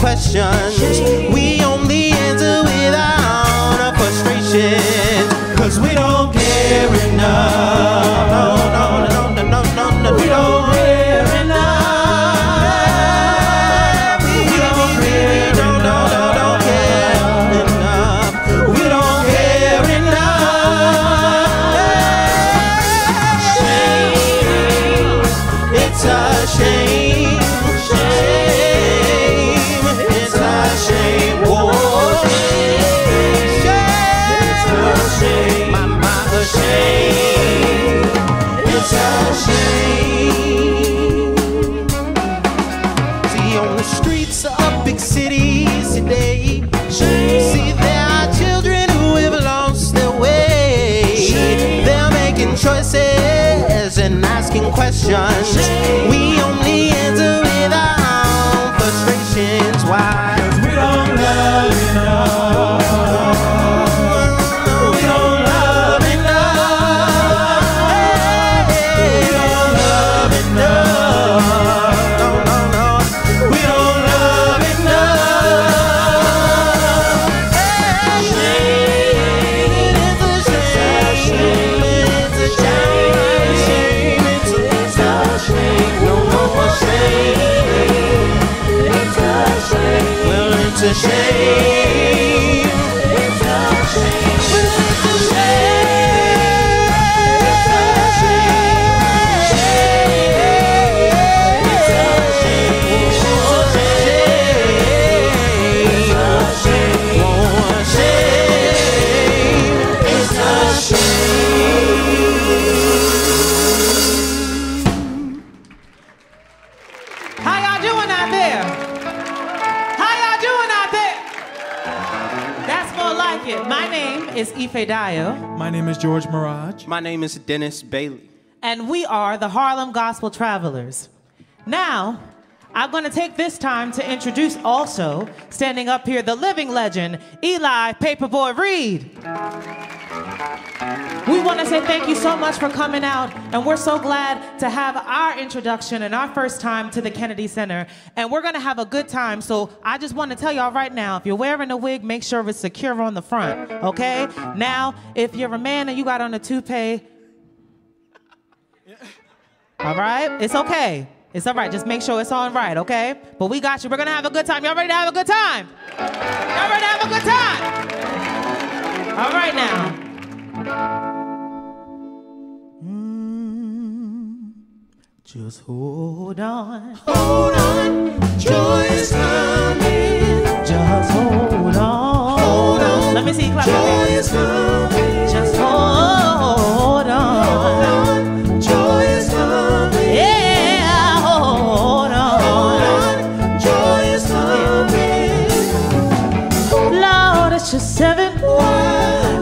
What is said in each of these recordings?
questions. We only answer with our frustration. Cause we don't care enough. No, no, no, My name is George Mirage. My name is Dennis Bailey. and we are the Harlem Gospel Travelers. Now, I'm going to take this time to introduce also, standing up here, the living legend, Eli Paperboy Reed. We want to say thank you so much for coming out, and we're so glad to have our introduction and our first time to the Kennedy Center. And we're going to have a good time. So I just want to tell y'all right now if you're wearing a wig, make sure it's secure on the front, okay? Now, if you're a man and you got on a toupee, all right? It's okay. It's all right. Just make sure it's on right, okay? But we got you. We're going to have a good time. Y'all ready to have a good time? Y'all ready to have a good time? All right now. Just hold on. Hold on. Joy is coming. Just hold on. Hold on. Let me see you clap. Joy is coming. Just hold on. Hold on. Joy is coming. Yeah, hold on. Hold on. Joy is coming. Lord, it's just seven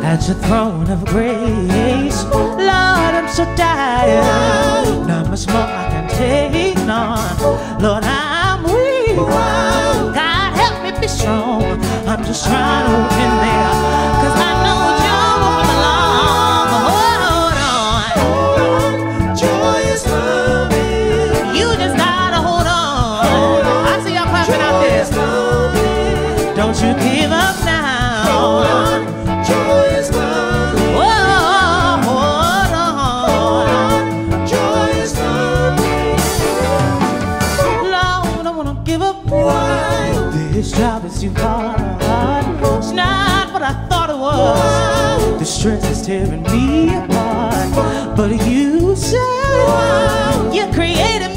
at your throne of grace. Lord, I'm so tired. Not much more I can take on. Uh, Lord, I'm weak. God, help me be strong. I'm just trying to in there. Cause I know is too hard. It's not what I thought it was. The stress is tearing me apart. But you said you created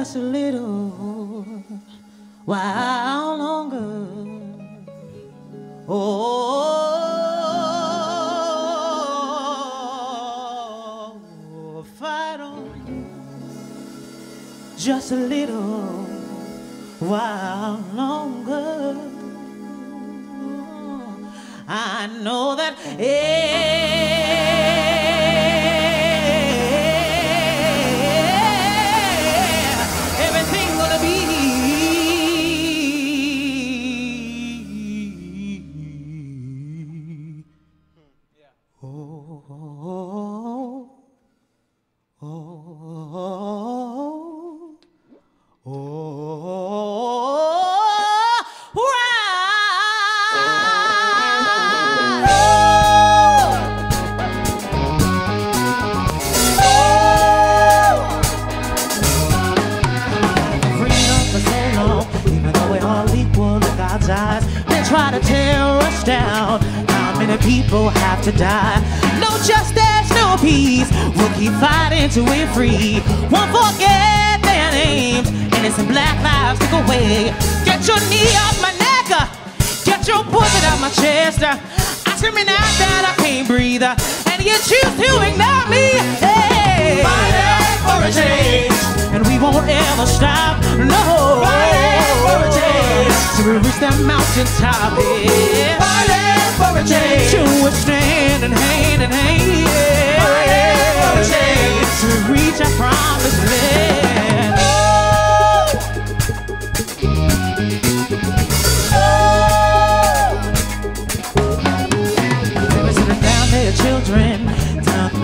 just a little. While Till reach our promised land. Sitting down their children,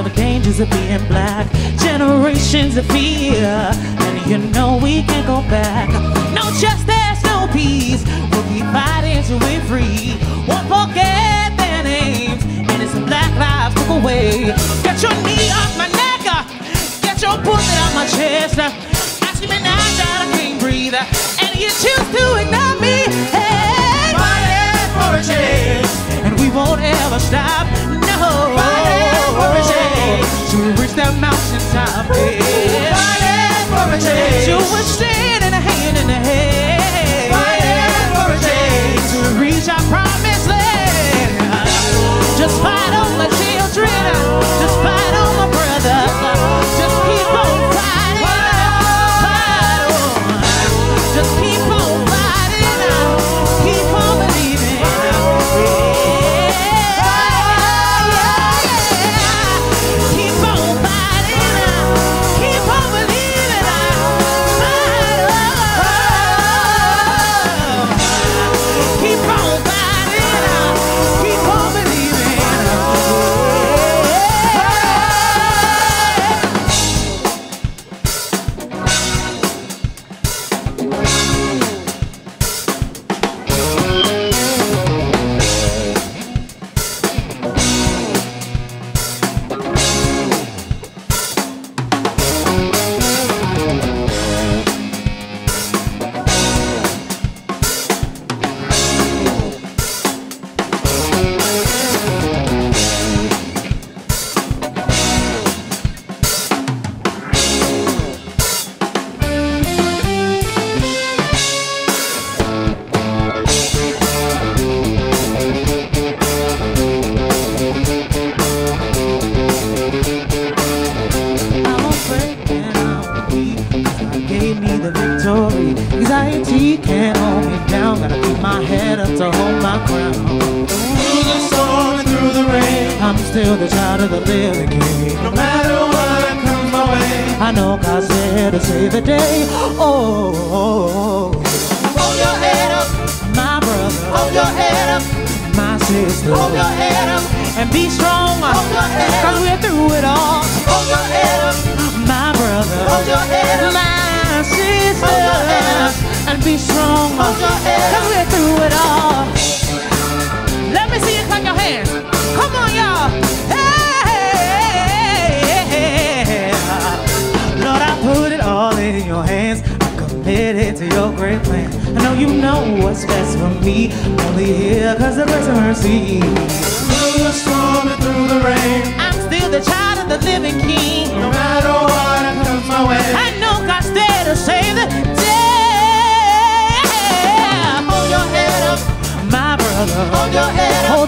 the dangers of being black. Generations of fear, and you know we can't go back. No justice, no peace. We'll keep fighting till we're free. Won't forget walk away. Get your knee off my neck, get your bullet out my chest. Asking me now that I can't breathe, and you choose to ignore me. Hey, fighting for a change, and we won't ever stop. No, fighting for a change to reach that mountain top. Yeah. Fighting for a change you were standing hand in hand. Fighting for a change to reach our promised land. Just fight on straight out, despite.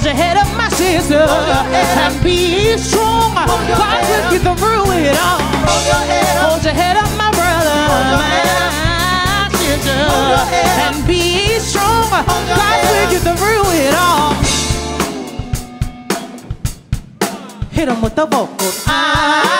Your head up, my sister, your head up. and be strong. God will get through it all. hold your head up, Hold your head up, my brother, my sister, Hold your head up. and be strong. God will get through it all. Hit him with the vocals. Hold ah.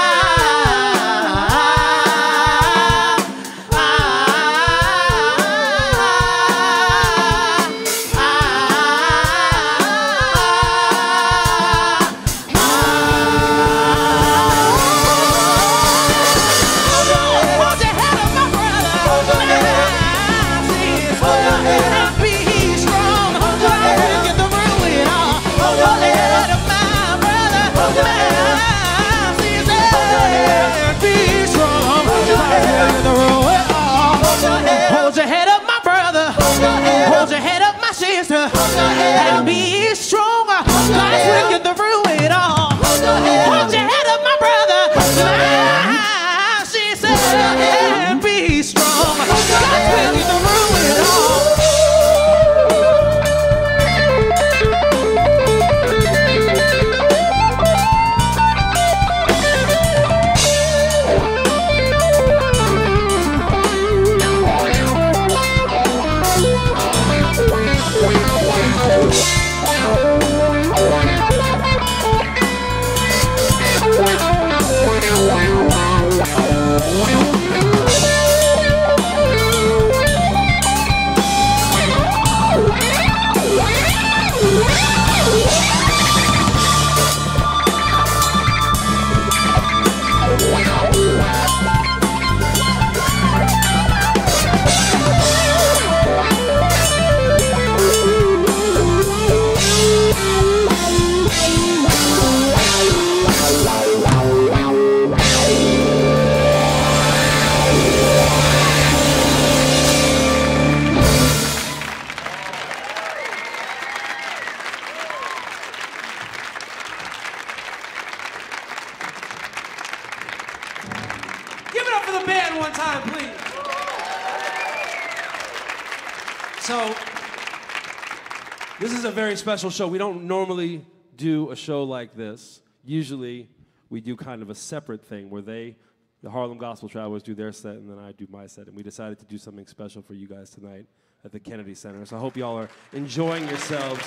Special show. We don't normally do a show like this. Usually, we do kind of a separate thing where they, the Harlem Gospel Travelers, do their set and then I do my set. And we decided to do something special for you guys tonight at the Kennedy Center. So I hope y'all are enjoying yourselves.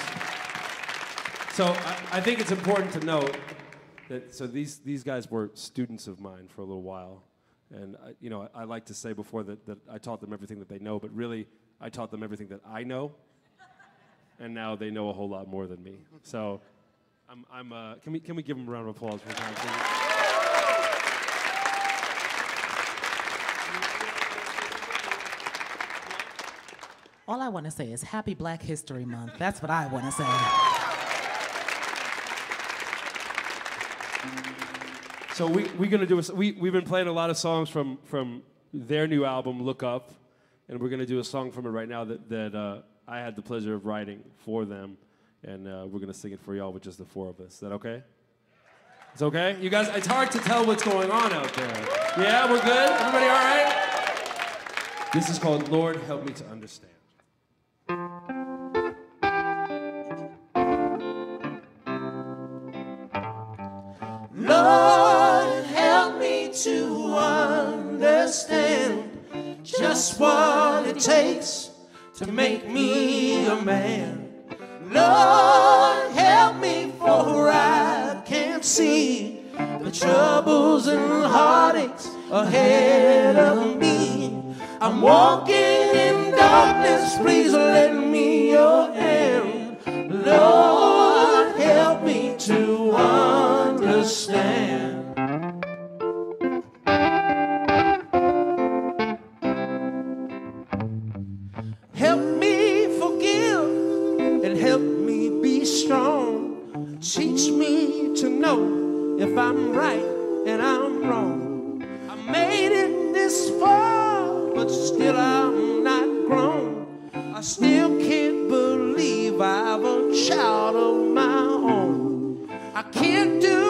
So I, I think it's important to note that so these these guys were students of mine for a little while, and I, you know I, I like to say before that that I taught them everything that they know, but really I taught them everything that I know, and now they know a whole lot more than me. So I'm I'm uh, can we can we give them a round of applause time? All I want to say is Happy Black History Month. That's what I want to say. So we we're gonna do a, we we've been playing a lot of songs from from their new album Look Up, and we're gonna do a song from it right now that that uh, I had the pleasure of writing for them, and uh, we're gonna sing it for y'all with just the four of us. Is that okay? It's okay. You guys, it's hard to tell what's going on out there. Yeah, we're good. Everybody, all right? This is called Lord Help Me to Understand. Lord, help me to understand just what it takes to make me a man. Lord, help me for I can't see the troubles and heartaches ahead of me. I'm walking in darkness, please lend me your hand. Lord, help me to understand. if I'm right and I'm wrong. I made it this far, but still I'm not grown. I still can't believe I've a child of my own. I can't do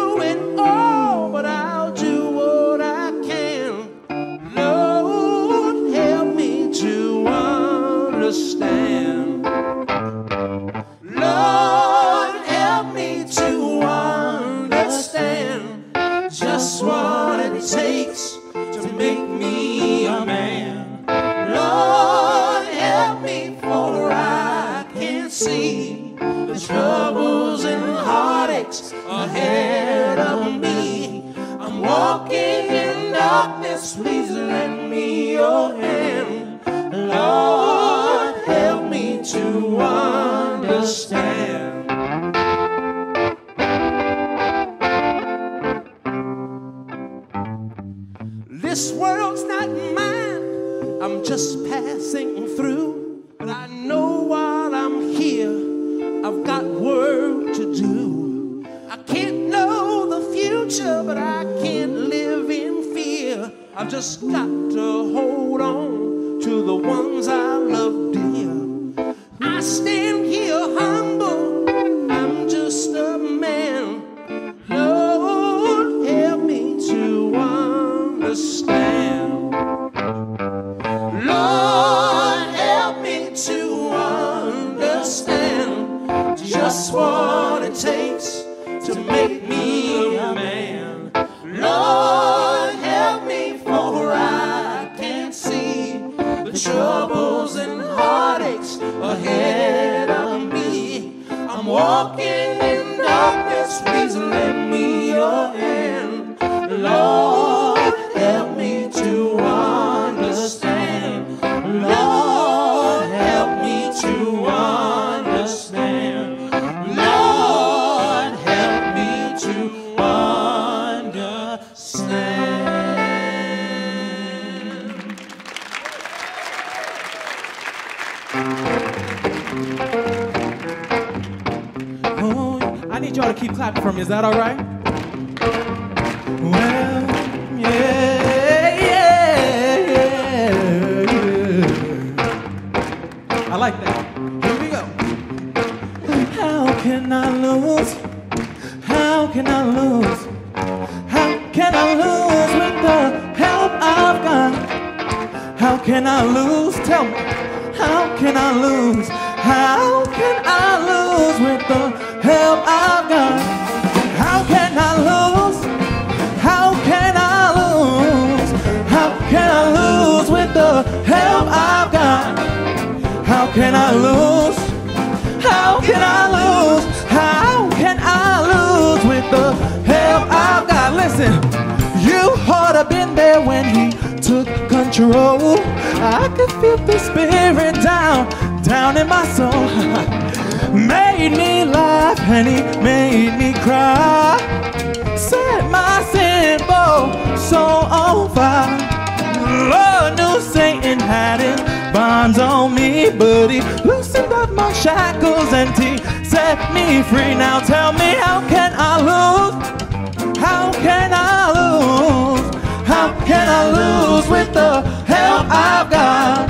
set me free. Now tell me how can I lose? How can I lose? How can I lose with the help I've got?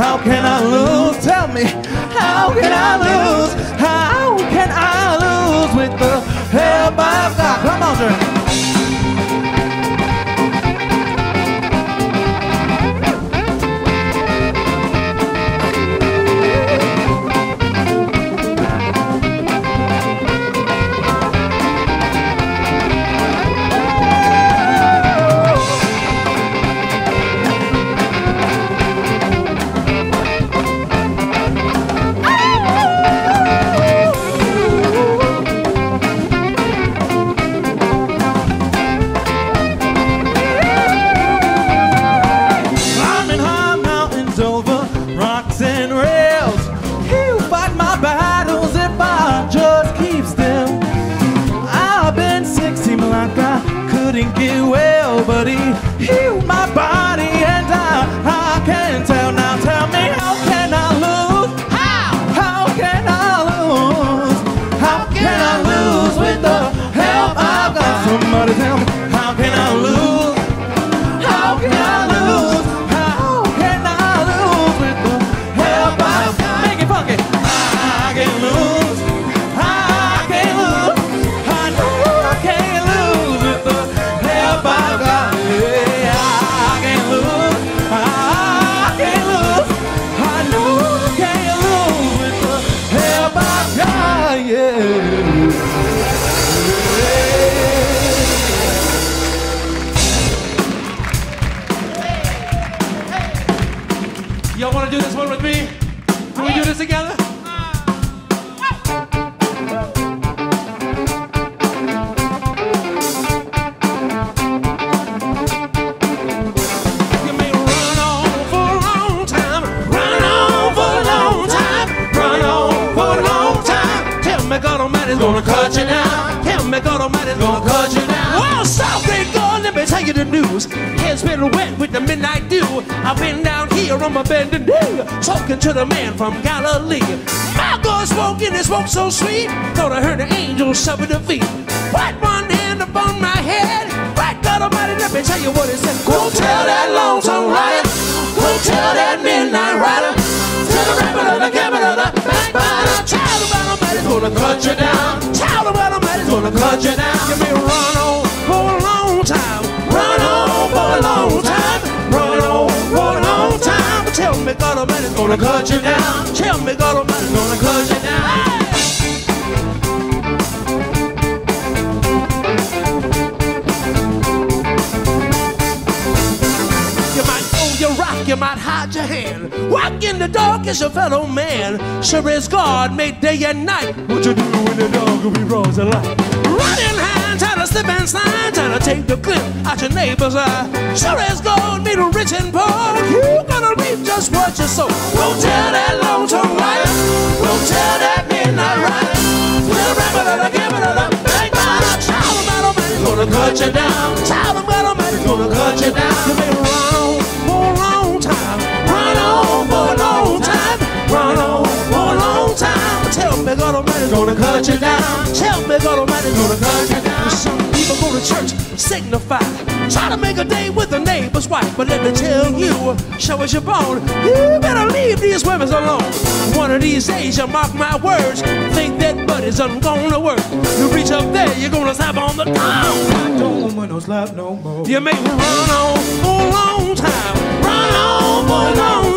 How can I lose? Tell me how can I lose? How can I lose with the help I've got? Come on sir talking to the man from Galilee. My God spoke and it spoke so sweet. Thought I heard the angels shoving the feet. Put one hand upon my head. Right God Almighty, let me tell you what it said. Go tell that lonesome rider. Go tell that midnight rider. Tell the rapper of the gambler of the backbiter. Tell the God Almighty's gonna cut you down. Tell the God Almighty's gonna cut you down. Gonna cut you down. Tell me God Almighty's gonna cut you down. You might throw your rock, you might hide your hand. Walk in the dark as a fellow man. Sure as God made day and night. What you do when the dog will be rose and light? Running hand, trying to slip and slide, trying to take the clip out your neighbor's eye. Sure as God made a rich and poor, you gonna reap just what you sow. Won't tell that long-term rider, won't tell that midnight rider. Tell the rapper that I give it up, a backbiter. Child of God Almighty's gonna cut you down. Child of God Almighty's gonna cut you down. You may run God gonna cut you down. Tell me God Almighty's gonna cut you down. Some people go to church, signify, try to make a day with the neighbor's wife. But let me tell you, show us your bone. You better leave these women alone. One of these days, you mark my words. Think that buddy's gonna work. You reach up there, you're gonna slap on the ground. Don't want no slap no more. You make me run on for a long time. Run on for a long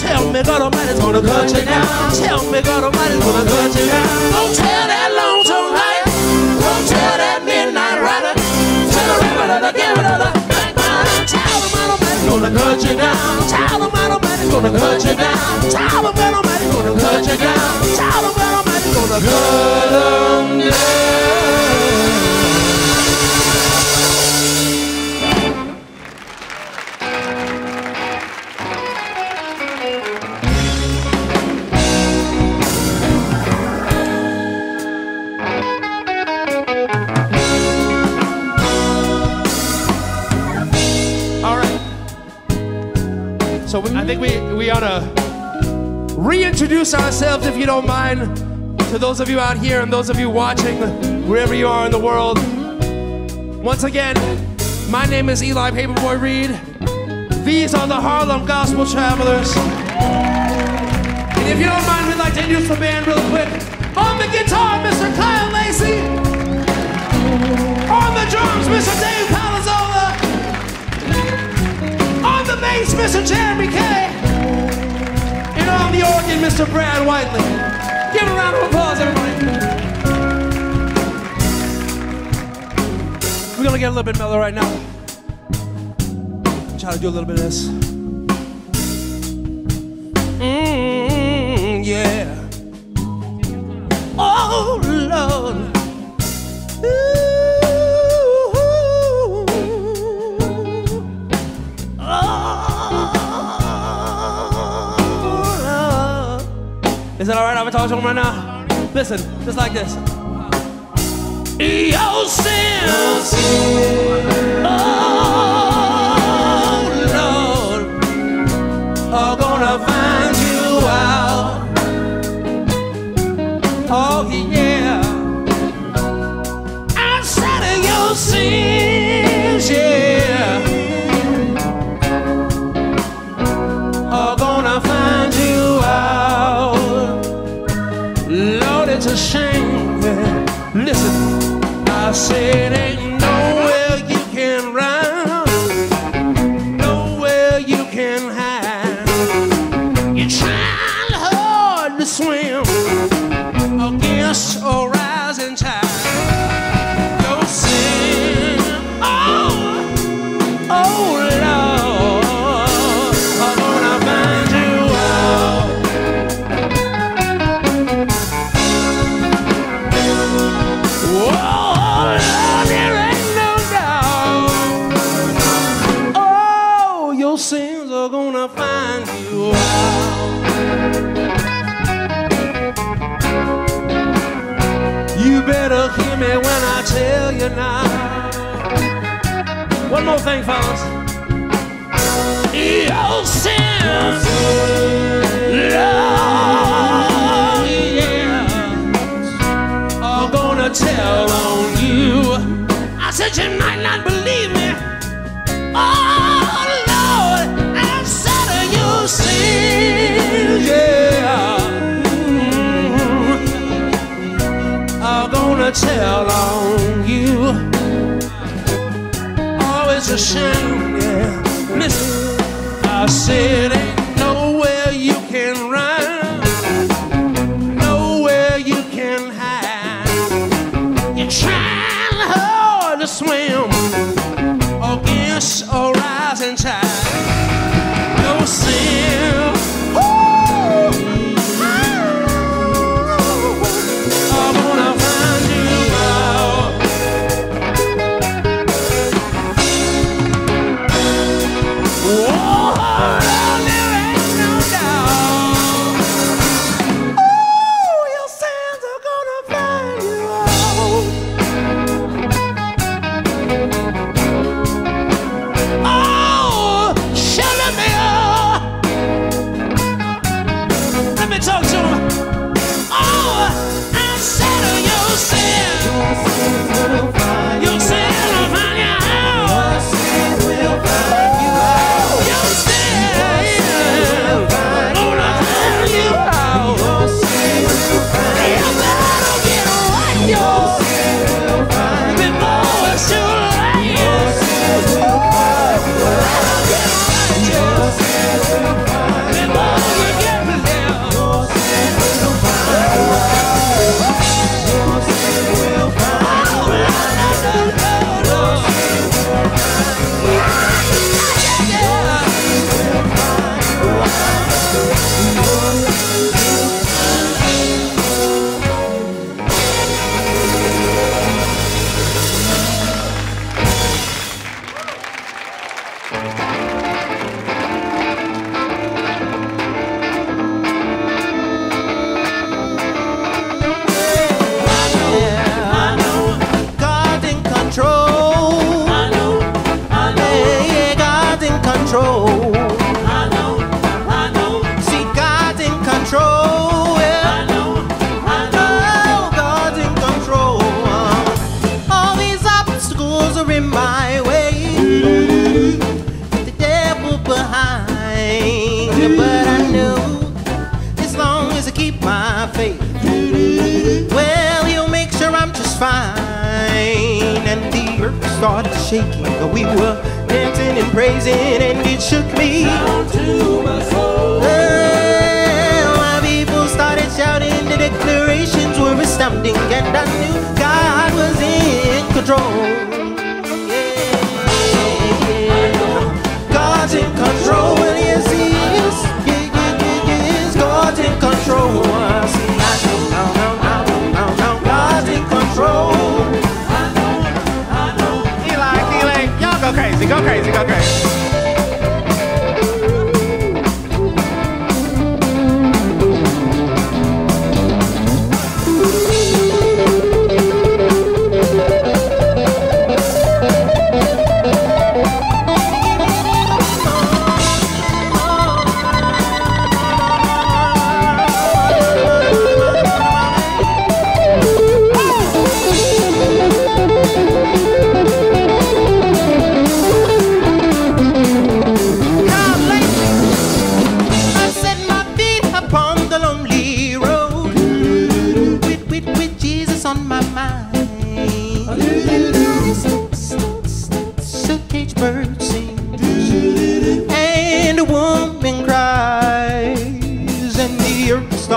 Tell me God Almighty's gonna cut you down. Tell me God Almighty's gonna cut you down. Don't tell that long term rider. Don't tell that midnight rider. Tell the rapper that I give it a backbiter. Tell them God Almighty's gonna cut you down. Tell them God Almighty's gonna cut you down. Tell them God Almighty's gonna cut you down. Tell them God Almighty's gonna cut them down. So we, I think we, we ought to reintroduce ourselves, if you don't mind, to those of you out here and those of you watching, wherever you are in the world. Once again, my name is Eli Paperboy Reed. These are the Harlem Gospel Travelers. And if you don't mind, we'd like to introduce the band real quick. On the guitar, Mr. Kyle Lacey. On the drums, Mr. Dave bass, Mr. Jeremy Kay. And on the organ, Mr. Brad Whiteley. Give a round of applause, everybody. We're gonna get a little bit mellow right now. Try to do a little bit of this. Mm, yeah. Oh, Lord. Ooh. Is that all right? I'm gonna talk to him right now. Listen, just like this. Oh, Lord, are gonna tell now. One more thing, fellas. Your sins, Lord, yeah, are gonna tell on you. I said you might not believe me. Oh Lord, outside of your sins, yeah. Mm, are gonna tell on a shame, yeah. Listen, I said started shaking. We were dancing and praising, and it shook me. Well, my soul. Oh, my people started shouting. The declarations were astounding, and I knew God was in control. Yeah. God's in control, and yes, He is. Yeah, yeah, yeah, yes, God's in control. Go crazy, go crazy,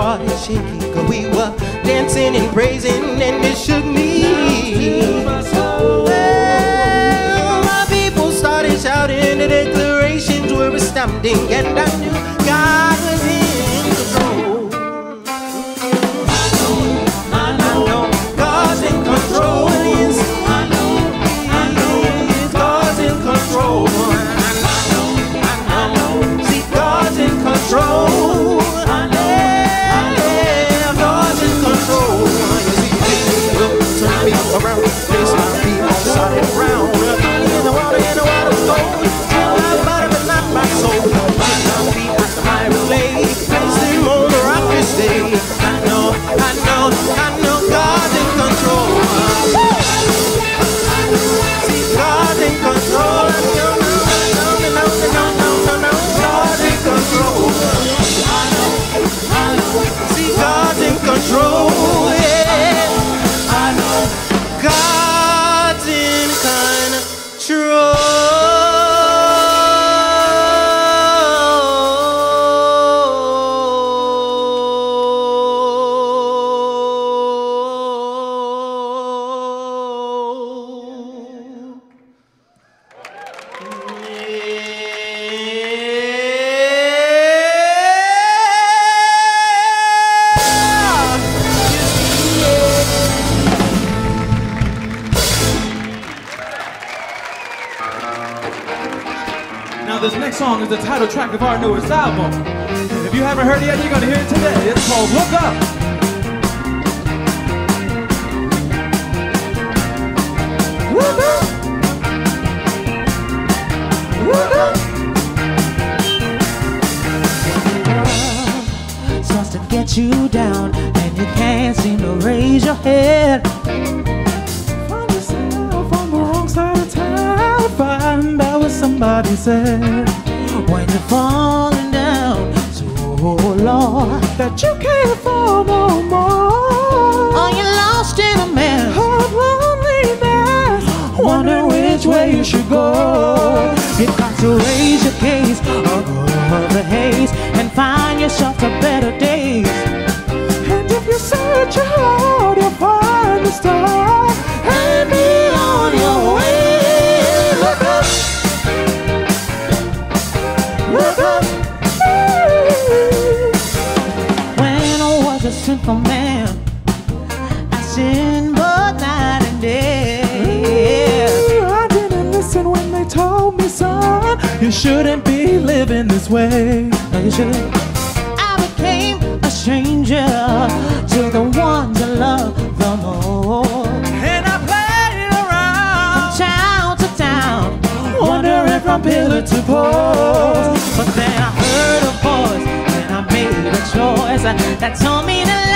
started shaking. Cause we were dancing and praising and it shook me. Well, my people started shouting, the declarations were astounding, and I knew God the title track of our newest album. If you haven't heard it yet, you're gonna hear it today. It's called Look Up. Look up. Look up. to get you down and you can't seem to raise your head. Find yourself on the wrong side of town. Find out what somebody said. Falling down so oh, low That you can't fall no more. Are you lost in a mess? of loneliness. Wonder which way you should go. You've got to raise your gaze above the haze and find yourself a better days. And if you search your heart, you'll find the star. You shouldn't be living this way. No, you should. I became a stranger to the ones I love the most. And I played around, from Town to town, wondering from pillar to post. But then I heard a voice and I made a choice that told me to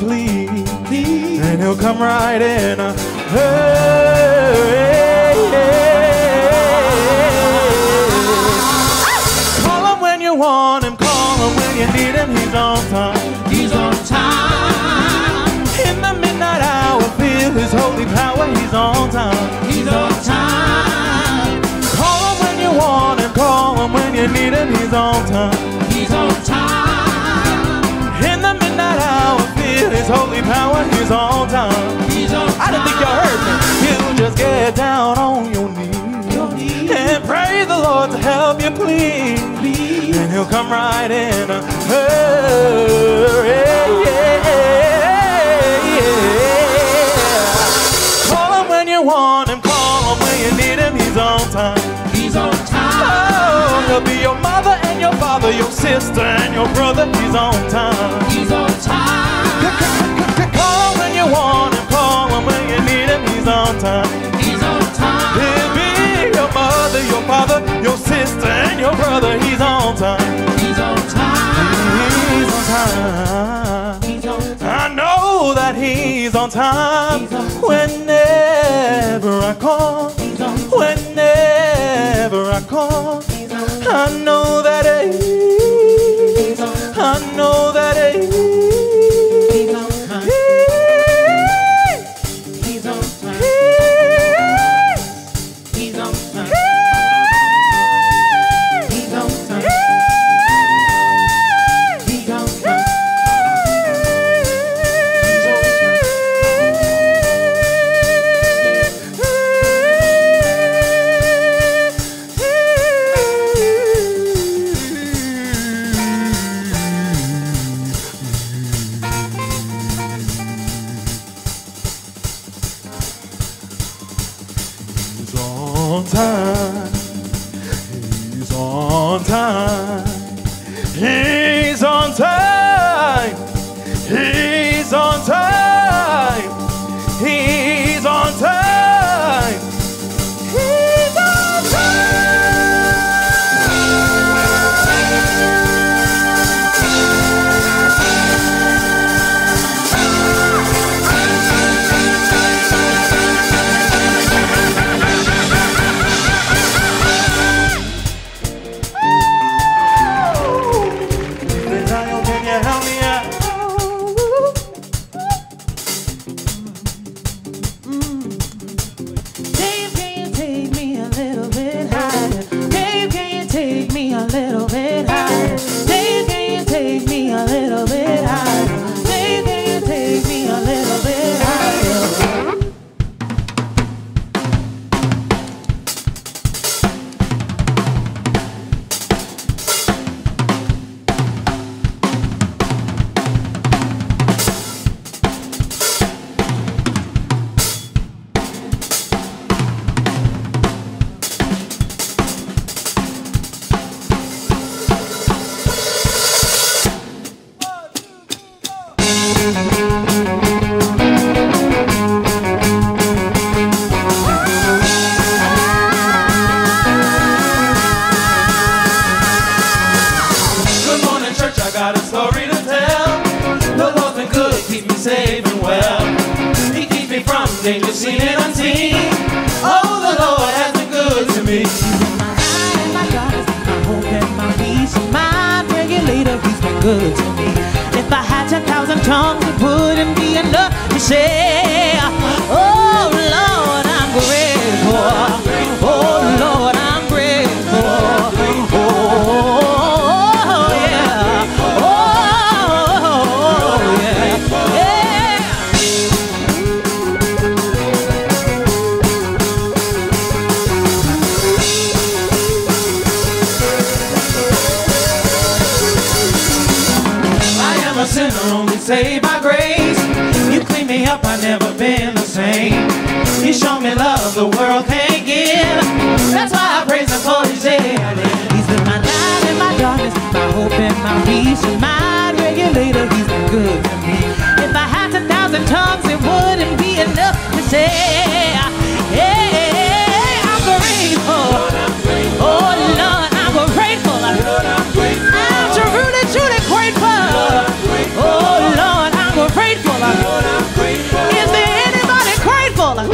please. Please. And he'll come right in. Uh, hey. Call him when you want him, call him when you need him, he's on time. He's on time. In the midnight hour, feel his holy power, he's on time. He's on time. Call him when you want him, call him when you need him, he's on time. He's on time. Feel his holy power, he's on time. He's on time. I didn't think y'all heard me. You just get down on your knees Your knees. and pray the Lord to help you, please. Please. And he'll come right in. Oh, yeah, yeah, yeah. Call him when you want him, call him when you need him, he's on time. He's on Oh, time. he'll be your mother and your father, your sister and your brother, he's on time. He's on time. Call him when you want him, call him when you need him, he's on time. He's on time. He'll be your mother, your father, your sister, and your brother. He's on time. He's on time. He's on time. He's on time. I know that he's on time. He's on time. Whenever I call, He's on time. whenever I call, He's on time. I know that he, He's I know that he, He's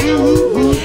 you.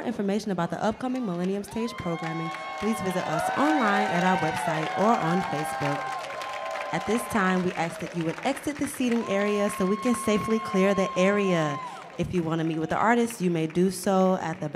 more information about the upcoming Millennium Stage programming, please visit us online at our website or on Facebook. At this time, we ask that you would exit the seating area so we can safely clear the area. If you want to meet with the artist, you may do so at the